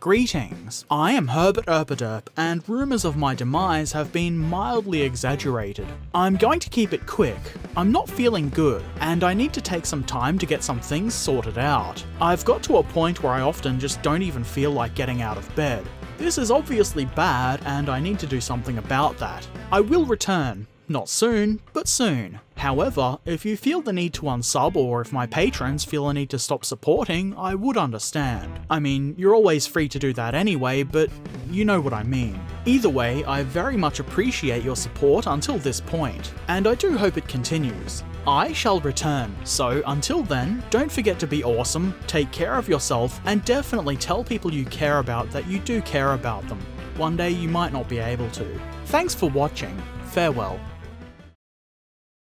Greetings, I am Herbert Erpaderp, and rumours of my demise have been mildly exaggerated. I'm going to keep it quick. I'm not feeling good, and I need to take some time to get some things sorted out. I've got to a point where I often just don't even feel like getting out of bed. This is obviously bad, and I need to do something about that. I will return, not soon, but soon. However, if you feel the need to unsub or if my patrons feel a need to stop supporting, I would understand. I mean, you're always free to do that anyway, but you know what I mean. Either way, I very much appreciate your support until this point, and I do hope it continues. I shall return, so until then, don't forget to be awesome, take care of yourself, and definitely tell people you care about that you do care about them. One day you might not be able to. Thanks for watching. Farewell.